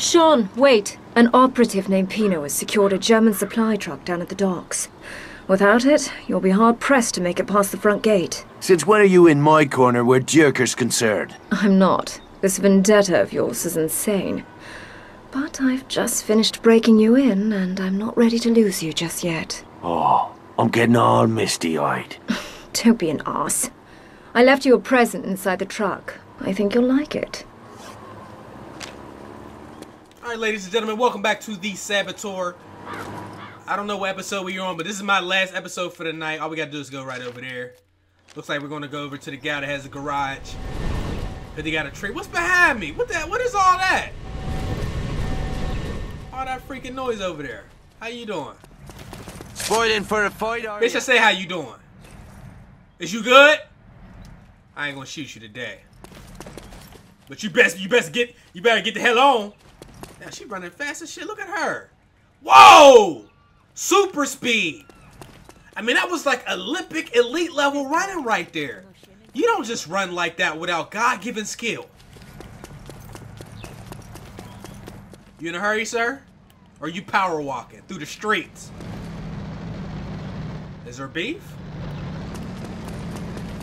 Sean, wait. An operative named Pino has secured a German supply truck down at the docks. Without it, you'll be hard-pressed to make it past the front gate. Since when are you in my corner where Dierker's concerned? I'm not. This vendetta of yours is insane. But I've just finished breaking you in, and I'm not ready to lose you just yet. Oh, I'm getting all misty-eyed. Don't be an ass. I left you a present inside the truck. I think you'll like it. Alright, ladies and gentlemen, welcome back to The Saboteur. I don't know what episode we're on, but this is my last episode for the night. All we gotta do is go right over there. Looks like we're gonna go over to the guy that has a garage. Cause he got a tree. What's behind me? What that? What is all that? All that freaking noise over there. How you doing? Spoiling for a fight, are Bitch, I say how you doing. Is you good? I ain't gonna shoot you today. But you best you best get you better get the hell on. Now she running fast as shit. Look at her. Whoa! Super speed. I mean, that was like Olympic elite level running right there. You don't just run like that without God-given skill. You in a hurry, sir? Or you power walking through the streets? Is there beef?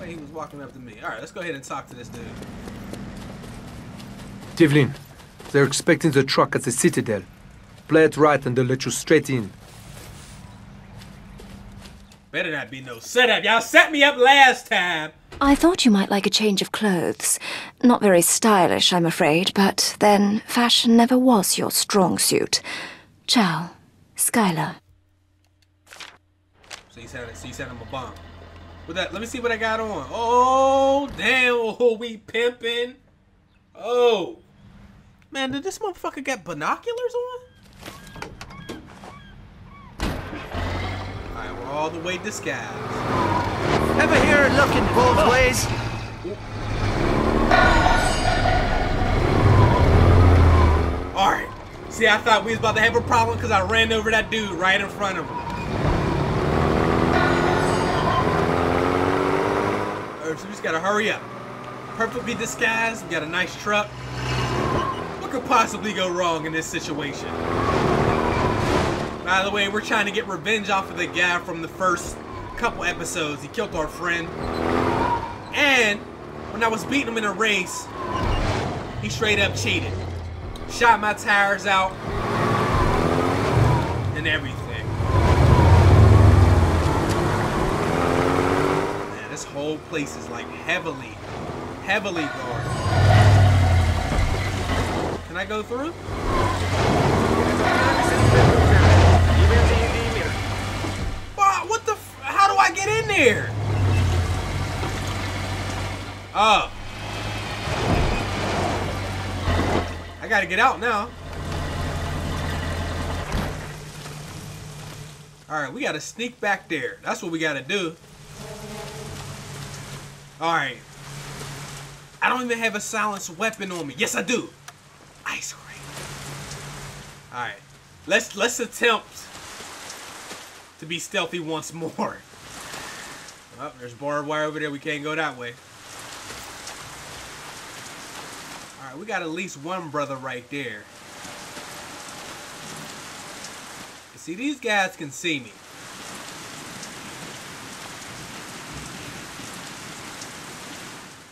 Wait, he was walking up to me. Alright, let's go ahead and talk to this dude. Devlin, they're expecting the truck at the Citadel. Play it right and they'll let you straight in. Better not be no setup. Y'all set me up last time. I thought you might like a change of clothes. Not very stylish, I'm afraid, but then fashion never was your strong suit. Ciao, Skylar. So you said, so you said I'm a bomb. With that, let me see what I got on. Oh, damn. Oh, we pimping. Oh. Man, did this motherfucker get binoculars on? Alright, we're all the way disguised. Ever hear looking both oh. ways? Alright. See, I thought we was about to have a problem because I ran over that dude right in front of him. Alright, so we just gotta hurry up. Perfectly disguised, we got a nice truck. Could possibly go wrong in this situation? By the way, we're trying to get revenge off of the guy from the first couple episodes. He killed our friend. And when I was beating him in a race, he straight up cheated. Shot my tires out and everything. Man, this whole place is like heavily, heavily guarded. Can I go through? Wow, what the? How do I get in there? Oh. I gotta get out now. Alright, we gotta sneak back there. That's what we gotta do. Alright. I don't even have a silenced weapon on me. Yes, I do. Ice cream. Alright. Let's let's attempt to be stealthy once more. Oh, there's barbed wire over there. We can't go that way. Alright, we got at least one brother right there. See, these guys can see me.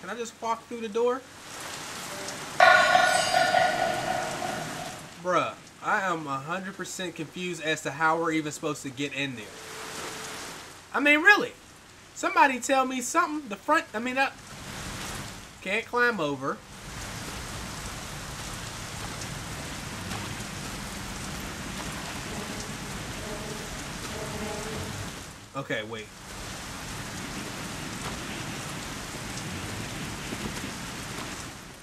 Can I just walk through the door? Bruh, I am 100% confused as to how we're even supposed to get in there. I mean, really. Somebody tell me something. The front, I mean, I can't climb over. Okay, wait.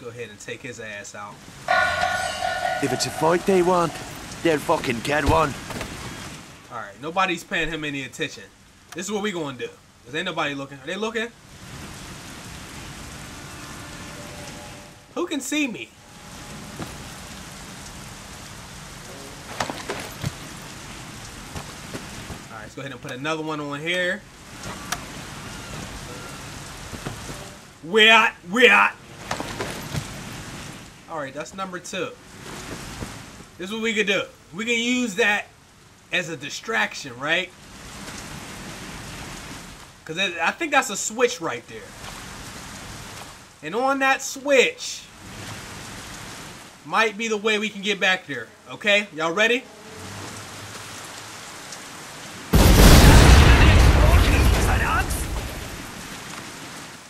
Go ahead and take his ass out. If it's a fight they want, they'll fucking get one. Alright, nobody's paying him any attention. This is what we gonna do. Cause ain't nobody looking. Are they looking? Who can see me? Alright, let's go ahead and put another one on here. We're at, we're at. Alright, that's number two. This is what we can do. We can use that as a distraction, right? Because I think that's a switch right there. And on that switch might be the way we can get back there. Okay? Y'all ready?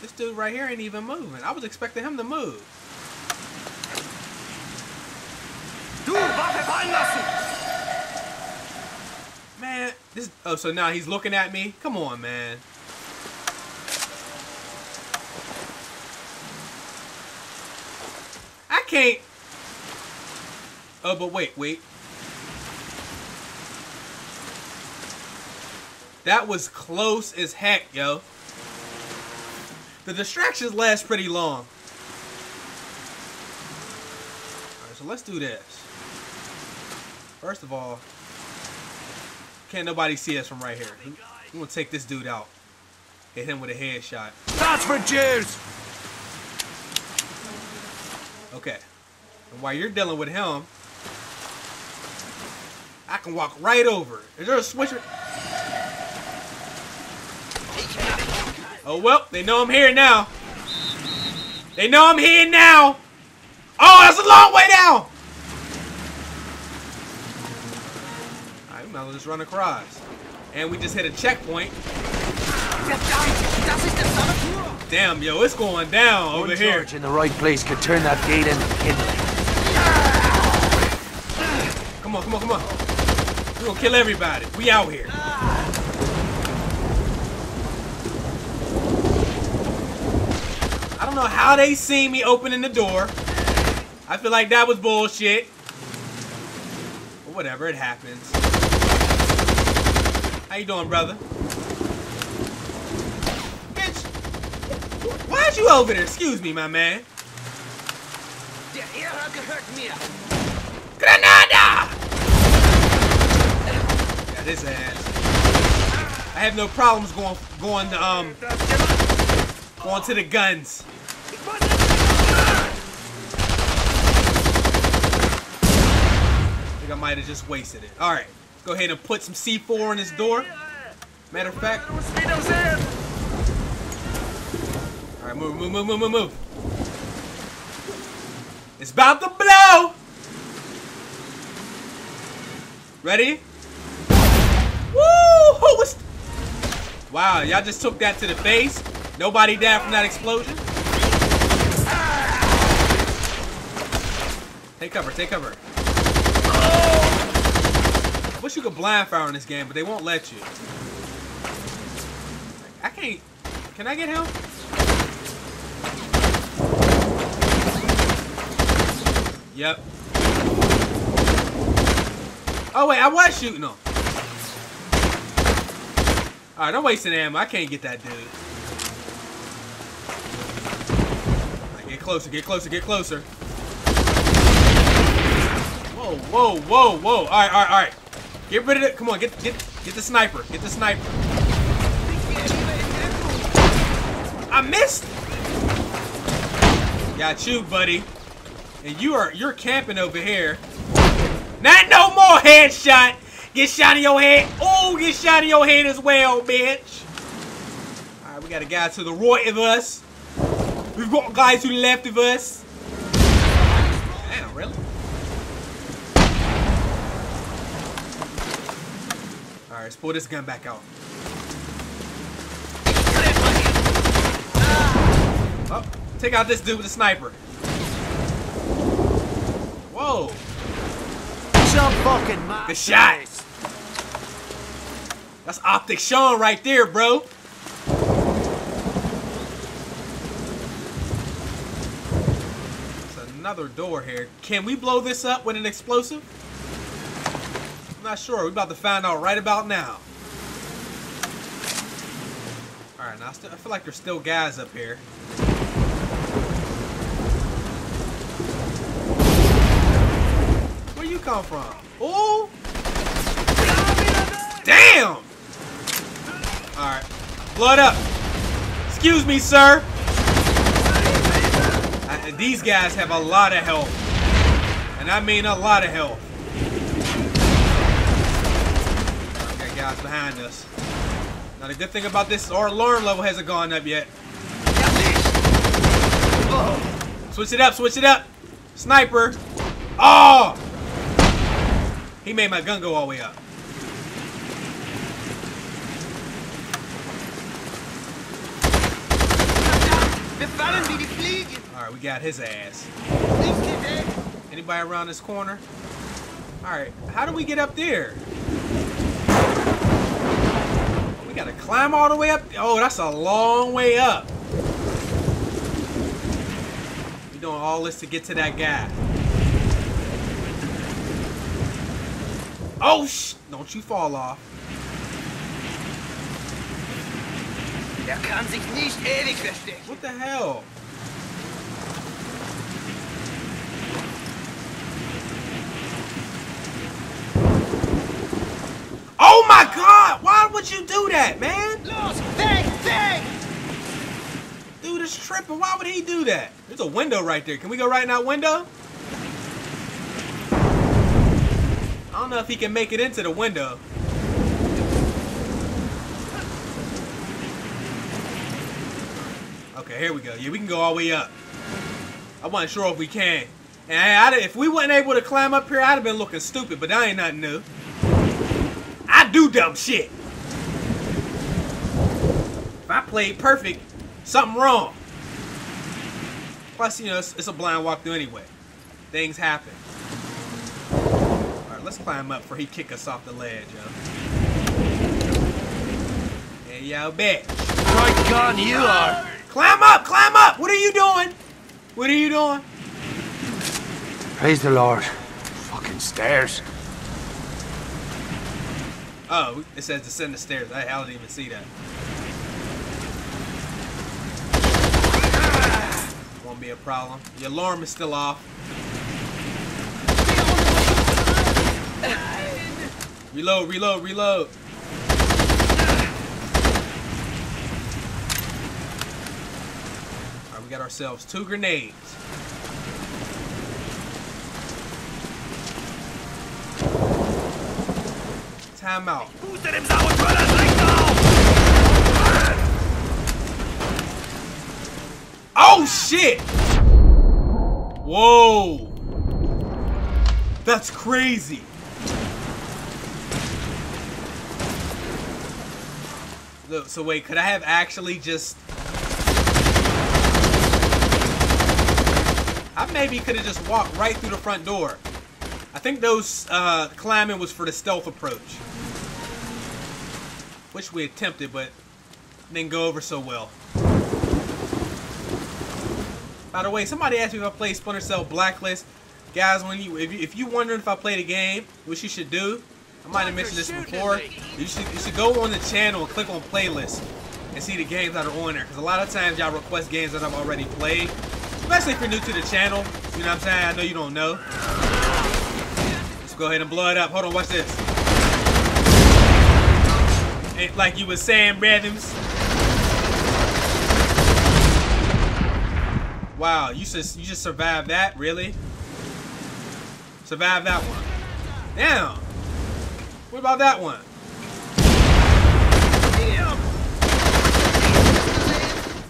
This dude right here ain't even moving. I was expecting him to move. Du, Waffe fallen lassen! Man, this. Oh, so now he's looking at me? Come on, man. I can't. Oh, but wait, wait. That was close as heck, yo. The distractions last pretty long. Alright, so let's do this. First of all, can't nobody see us from right here. I'm gonna take this dude out. Hit him with a headshot. That's for Jews! Okay. And while you're dealing with him, I can walk right over. Is there a switcher? Oh well, they know I'm here now. They know I'm here now. Oh, that's a long way down. Alright, we might as well just run across. And we just hit a checkpoint. Damn, yo, it's going down over One here. in the right place could turn that gate into kindling. Come on, come on, come on. We're gonna kill everybody. We out here. I don't know how they see me opening the door. I feel like that was bullshit. But whatever, it happens. How you doing, brother? Bitch. Why'd you over there? Excuse me, my man. Der Ehre gehört! Granada! Got his ass. I have no problems going going to, um going to the guns. I think I might have just wasted it. Alright, let's go ahead and put some C4 in this door. Matter of fact. Alright, move, move, move, move, move, move. It's about to blow! Ready? Woo! Wow, y'all just took that to the face. Nobody died from that explosion. Take cover, take cover. I wish you could blind fire in this game, but they won't let you. I can't. Can I get him? Yep. Oh wait, I was shooting him. Alright, I'm wasting ammo. I can't get that dude. Alright, get closer, get closer, get closer. Whoa, whoa, whoa, whoa. Alright, alright, alright. Get rid of it. Come on, get get get the sniper. Get the sniper. I missed. Got you, buddy. And you are you're camping over here. Not no more headshot. Get shot in your head. Oh, get shot in your head as well, bitch. Alright, we got a guy to the right of us. We've got guys to the left of us. Damn, really? Alright, pull this gun back out. Oh, take out this dude with a sniper. Whoa. Some fucking Good shot. That's Optic Sean right there, bro. There's another door here. Can we blow this up with an explosive? Not sure. We're about to find out right about now. Alright, now I, still, I feel like there's still guys up here. Where you come from? Ooh! Damn! Alright. Blood up. Excuse me, sir. I, these guys have a lot of health. And I mean a lot of health. Guys behind us. Now the good thing about this is our alarm level hasn't gone up yet. Switch it up, switch it up. Sniper. Oh! He made my gun go all the way up. Wir fallen wie die Fliegen. Alright, we got his ass. Links geht weg. Anybody around this corner? Alright, how do we get up there? Climb all the way up. Oh, that's a long way up. We doing all this to get to that guy. Oh, sh! Don't you fall off. Er kann sich nicht ewig verstecken. What the hell? Oh my god! Why would you do that, man? Tripping. Why would he do that? There's a window right there. Can we go right in that window? I don't know if he can make it into the window. Okay, here we go. Yeah, we can go all the way up. I wasn't sure if we can. And I- if we weren't able to climb up here, I'd have been looking stupid, but that ain't nothing new. I do dumb shit. If I played perfect, something wrong. Plus, you know, it's, it's a blind walkthrough anyway. Things happen. Alright, let's climb up before he kick us off the ledge, yo. Hey, yo, bitch. Right gun you are. Climb up, climb up! What are you doing? What are you doing? Praise the Lord. Fucking stairs. Oh, it says descend the stairs. I, I didn't even see that. Won't be a problem. The alarm is still off. Reload, reload, reload. Alright, we got ourselves two grenades. Time Oh shit! Whoa! That's crazy. So wait, could I have actually just I maybe could have just walked right through the front door. I think those uh, climbing was for the stealth approach. Which we attempted, but didn't go over so well. By the way, somebody asked me if I played Splinter Cell Blacklist. Guys, when you if you if you wondering if I played a game, which you should do, I might have mentioned this before. You should you should go on the channel and click on playlist and see the games that are on there. Because a lot of times y'all request games that I've already played, especially if you're new to the channel. You know what I'm saying? I know you don't know. Let's go ahead and blow it up. Hold on, watch this. Ain't like you were saying, Adams. Wow, you just you just survived that, really? Survived that one. Damn. What about that one?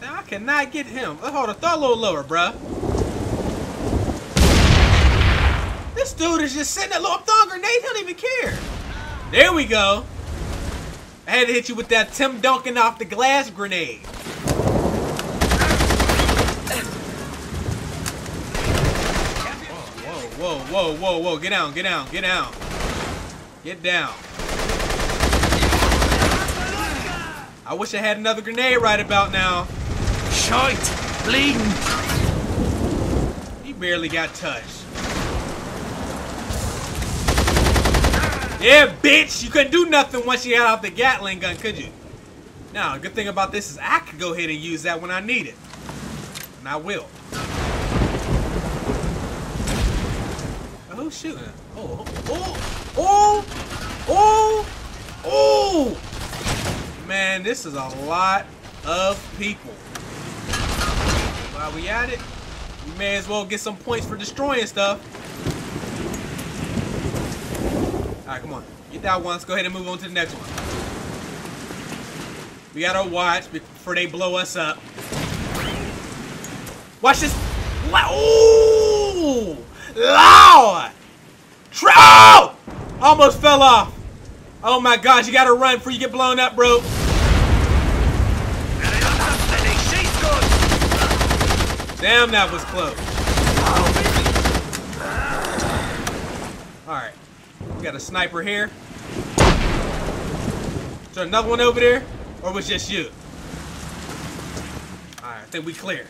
Now, I cannot get him. Let's hold a throw a little lower, bruh. This dude is just sitting. Look, I'm throwing grenades. He don't even care. There we go. I had to hit you with that Tim Duncan off the glass grenade. Whoa, whoa, whoa, whoa. Get down, get down, get down. Get down. I wish I had another grenade right about now. Shite! Bleeding! He barely got touched. Yeah, bitch! You couldn't do nothing once you got off the Gatling gun, could you? Now, the good thing about this is I could go ahead and use that when I need it. And I will. Who's shooting? Oh, oh, oh, oh, oh! Man, this is a lot of people. While we at it, we may as well get some points for destroying stuff. Alright, come on. Get that one. Let's go ahead and move on to the next one. We gotta watch before they blow us up. Watch this. Wow. Lord! Trout! Almost fell off. Oh my gosh, you gotta run before you get blown up, bro. Damn, that was close. Alright. We got a sniper here. Is there another one over there? Or was just you? Alright, I think we clear.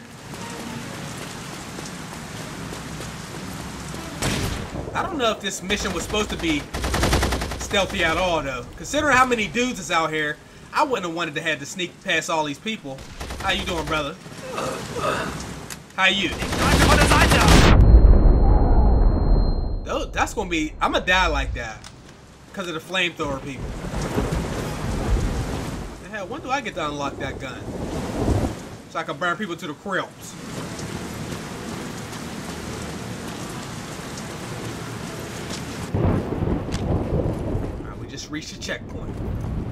I don't know if this mission was supposed to be stealthy at all, though. Considering how many dudes is out here, I wouldn't have wanted to have to sneak past all these people. How you doing, brother? How you? Tho- That's gonna be. I'm gonna die like that because of the flamethrower people. The hell, when do I get to unlock that gun? So I can burn people to the crisps. Just reached the checkpoint.